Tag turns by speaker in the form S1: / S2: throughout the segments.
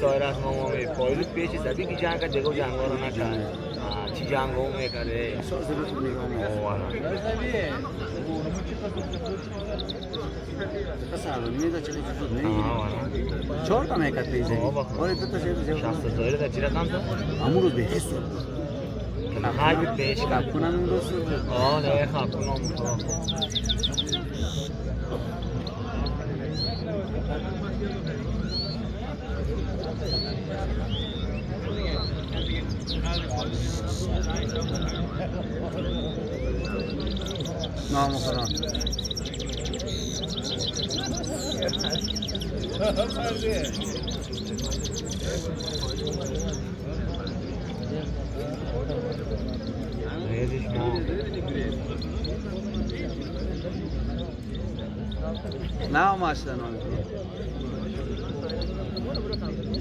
S1: سایر از ماما می پایلوت پیچی زدی که جنگ کرد دیگه جنگ رو نکرد. چی جنگ رو می‌کرده
S2: چهار تا می‌کرد پیزه. آره دو تا شیر
S1: شخص زایر در چی رقم تو؟
S2: همون روز بهی سر
S1: هر بی پیش کرد
S2: کنم سر
S1: آه نه خب. کنم
S2: نام خدا
S1: ریزش ما
S2: نه ما اصلا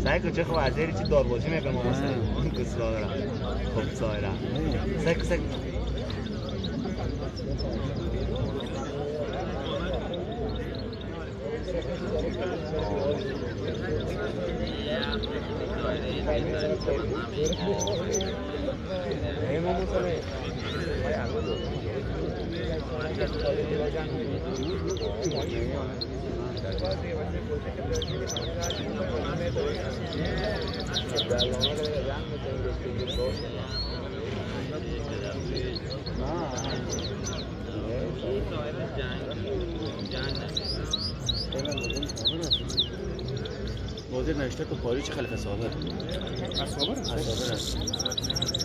S1: سعی کن چه خب از چی داربازی می‌کنم ما. مثلا کسی دارم خب سایره سعی کن سعی کن.
S2: بازی پاریچ خلیفه صابر
S3: اصابر
S2: صابر است
S3: Luiz Canal.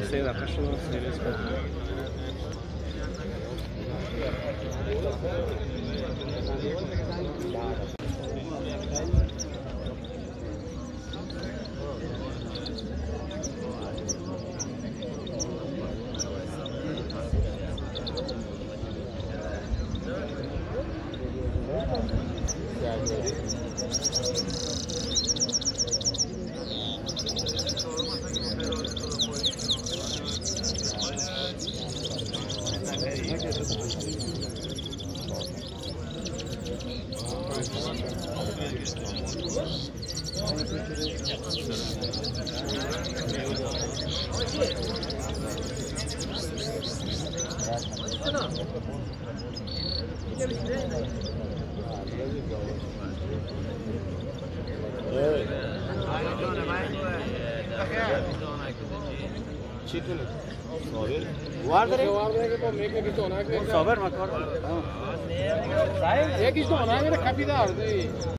S3: Não sei,
S4: dá pra tá chorar, não sei, Thank you. Sober, ma accorgo.
S3: Sai? E chi sono? Non è capitato.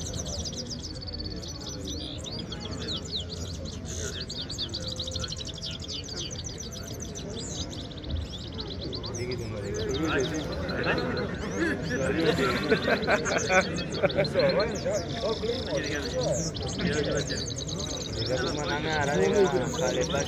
S3: देखा तू मनाने आ रहा देखा साले बस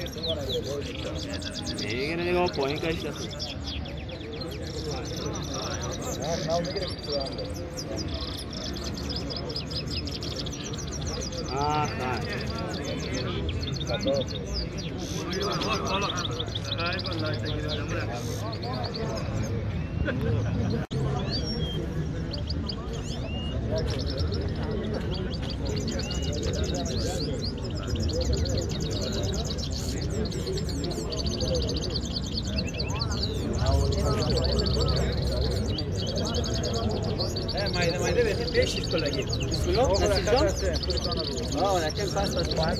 S3: ಬೇಗನೆ ನೀವು ಪಾಯಿಂಟ್ ಕಳಿಸಿ ಹಾಂ ಹಾಂ Ah, ah, on a qu'un passe-passe.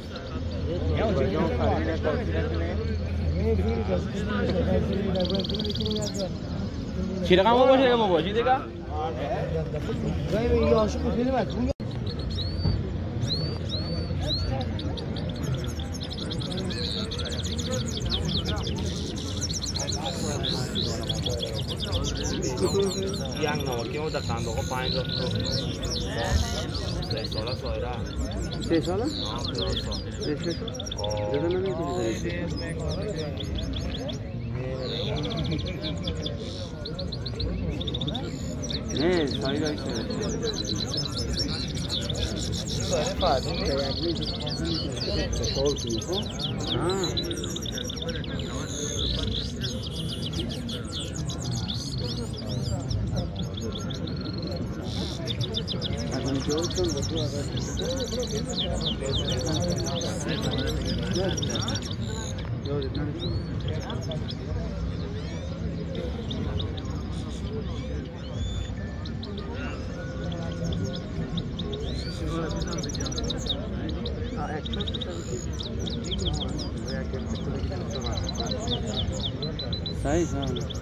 S3: छिड़का वो बचेगा वो बची देगा
S1: yang nomor kau dah kandung kau pain
S2: tu, dah solat solat. శేషాలు Ne, saygı Olsun. Ha.
S1: Sahih sahih.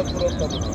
S1: অপরাধমূলক তদন্ত